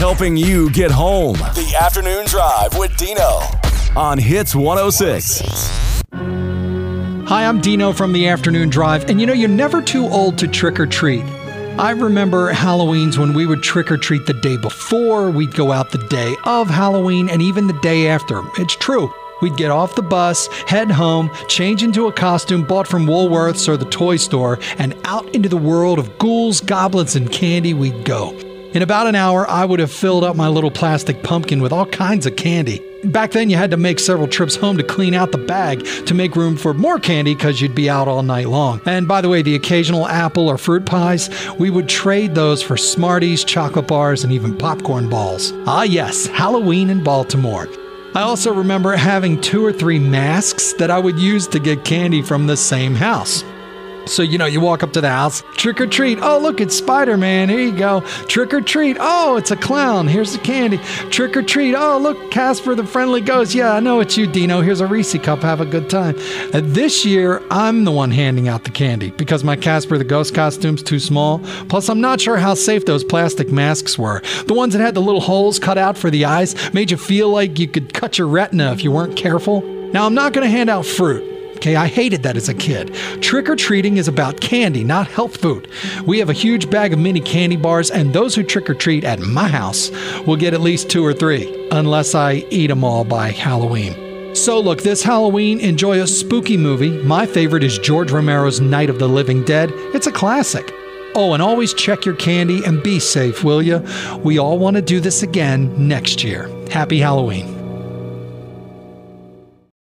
helping you get home. The Afternoon Drive with Dino on Hits 106. Hi, I'm Dino from the Afternoon Drive, and you know, you're never too old to trick or treat. I remember Halloween's when we would trick or treat the day before, we'd go out the day of Halloween, and even the day after. It's true. We'd get off the bus, head home, change into a costume bought from Woolworths or the toy store, and out into the world of ghouls, goblins, and candy we'd go. In about an hour, I would have filled up my little plastic pumpkin with all kinds of candy. Back then, you had to make several trips home to clean out the bag to make room for more candy because you'd be out all night long. And by the way, the occasional apple or fruit pies, we would trade those for Smarties, chocolate bars, and even popcorn balls. Ah, yes, Halloween in Baltimore. I also remember having two or three masks that I would use to get candy from the same house. So, you know, you walk up to the house, trick or treat. Oh, look, it's Spider Man. Here you go. Trick or treat. Oh, it's a clown. Here's the candy. Trick or treat. Oh, look, Casper the Friendly Ghost. Yeah, I know it's you, Dino. Here's a Reese cup. Have a good time. Uh, this year, I'm the one handing out the candy because my Casper the Ghost costume's too small. Plus, I'm not sure how safe those plastic masks were. The ones that had the little holes cut out for the eyes made you feel like you could cut your retina if you weren't careful. Now, I'm not going to hand out fruit. Okay, I hated that as a kid. Trick or treating is about candy, not health food. We have a huge bag of mini candy bars, and those who trick or treat at my house will get at least two or three, unless I eat them all by Halloween. So, look, this Halloween, enjoy a spooky movie. My favorite is George Romero's Night of the Living Dead. It's a classic. Oh, and always check your candy and be safe, will you? We all want to do this again next year. Happy Halloween.